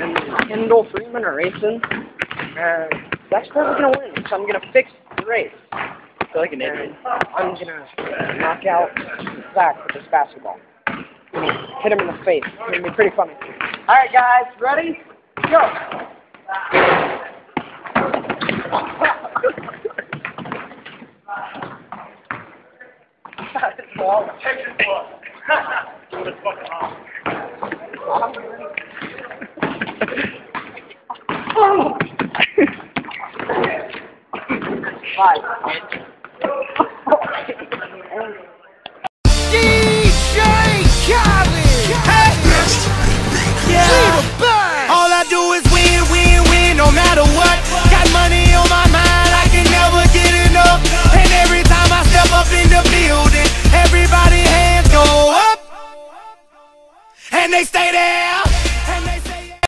and Kendall Freeman are racing. And that's probably gonna win. So I'm gonna fix the race. I feel like an idiot. I'm gonna knock out Zach with this basketball. I'm gonna hit him in the face. It's gonna be pretty funny. All right, guys, ready? Go. Five. Oh. DJ and they stay there.